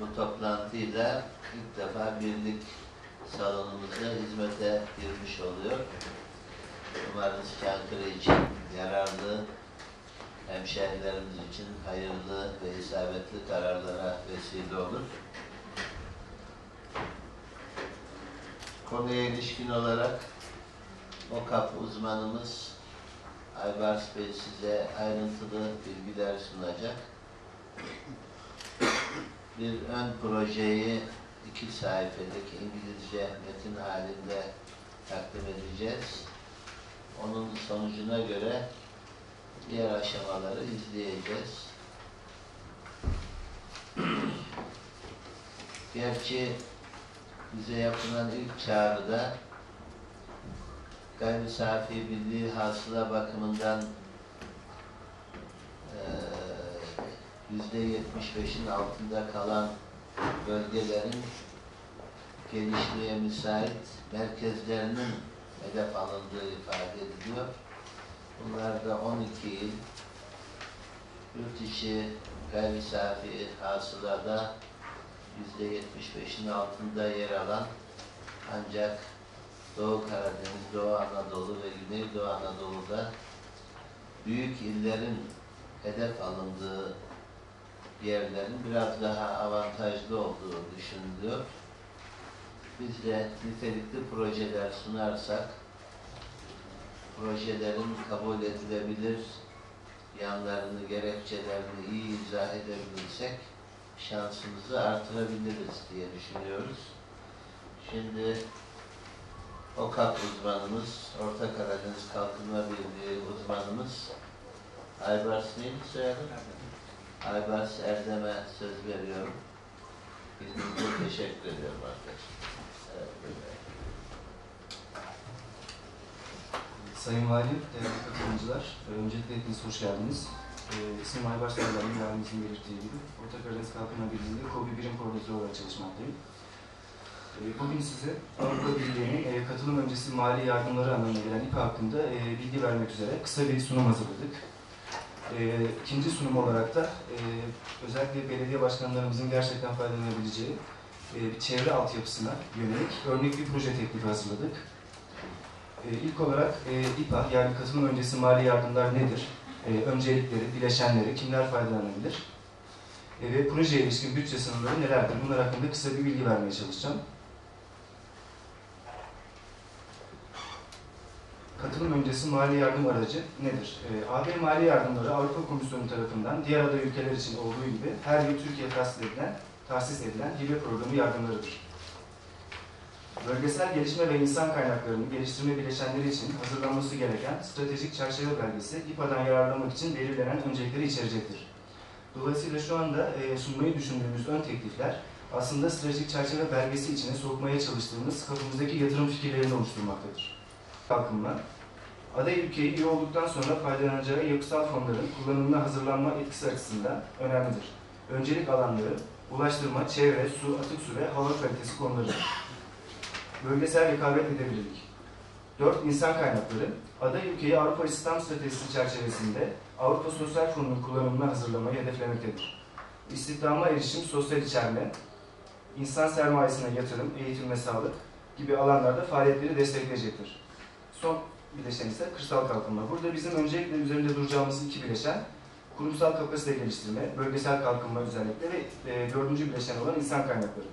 bu toplantıyla ilk defa birlik salonumuzda hizmete girmiş oluyor. Umarız Çankırı için yararlı, hemşehrilerimiz için hayırlı ve isabetli kararlara vesile olur. Konuya ilişkin olarak OKAP uzmanımız Aybars Bey size ayrıntılı bilgiler sunacak. Bir ön projeyi iki sayfalık İngilizce metin halinde takdim edeceğiz. Onun sonucuna göre diğer aşamaları izleyeceğiz. Gerçi bize yapılan ilk çağrıda gayri safi milli hasıla bakımından yüzde yetmiş beşin altında kalan bölgelerin gelişmeye müsait merkezlerinin hedef alındığı ifade ediliyor. Bunlarda 12 il yurt içi gayri safi hasılada yüzde yetmiş beşin altında yer alan ancak Doğu Karadeniz, Doğu Anadolu ve Güneydoğu Anadolu'da büyük illerin hedef alındığı yerlerin biraz daha avantajlı olduğu düşünülüyor. Biz de nitelikli projeler sunarsak, projelerin kabul edilebilir yanlarını, gerekçelerini iyi izah edebilirsek şansımızı artırabiliriz diye düşünüyoruz. Şimdi OKAP uzmanımız, Orta Karadeniz Kalkınma Birliği uzmanımız Aybars neydi soyadı? Aybars Erdem'e söz veriyorum. İzninize teşekkür ediyorum arkadaşlar. Evet. Sayın Valim, değerli katılımcılar, öncelikle hepiniz hoş geldiniz. E, İsmim Aybars Erdem, mühendisin belirttiği gibi. Orta Karadeniz Kalkınma Birliği'nde KOBİ birim koordinatörü olarak çalışmaktayım. E, bugün size Avrupa Birliği'nin e, katılım öncesi mali yardımları anlamına gelen İPA hakkında e, bilgi vermek üzere kısa bir sunum hazırladık. E, ikinci sunum olarak da e, özellikle belediye başkanlarımızın gerçekten faydalanabileceği e, çevre altyapısına yönelik örnek bir proje teklifi hazırladık. E, ilk olarak e, İPA yani katılım öncesi mali yardımlar nedir? E, öncelikleri, bileşenleri, kimler faydalanabilir? E, ve projeye ilişkin bütçe sınırları nelerdir? Bunlar hakkında kısa bir bilgi vermeye çalışacağım. Katılım öncesi mali yardım aracı nedir? E, AB mali yardımları Avrupa Komisyonu tarafından diğer aday ülkeler için olduğu gibi her yıl Türkiye tahsis edilen, tahsis edilen hibe programı yardımlarıdır. Bölgesel gelişme ve insan kaynaklarını geliştirme bileşenleri için hazırlanması gereken stratejik çerçeve belgesi İPA'dan yararlanmak için belirlenen öncelikleri içerecektir. Dolayısıyla şu anda e, sunmayı düşündüğümüz ön teklifler aslında stratejik çerçeve belgesi içine sokmaya çalıştığımız kapımızdaki yatırım fikirlerini oluşturmaktadır. Kalkınma, aday ülkeyi üye olduktan sonra faydalanacağı yapısal fonların kullanımına hazırlanma etkisi açısından önemlidir. Öncelik alanları, ulaştırma, çevre, su, atık su ve hava kalitesi konularıdır. Bölgesel rekabet edebilirlik. 4. insan kaynakları, aday ülkeyi Avrupa İslam Stratejisi çerçevesinde Avrupa Sosyal Fonu'nun kullanımına hazırlamayı hedeflemektedir. İstihdama erişim, sosyal içerme, insan sermayesine yatırım, eğitim ve sağlık gibi alanlarda faaliyetleri destekleyecektir. Son bileşen ise kırsal kalkınma. Burada bizim öncelikle üzerinde duracağımız iki bileşen, kurumsal kapasite geliştirme, bölgesel kalkınma özellikle ve e, dördüncü bileşen olan insan kaynakları.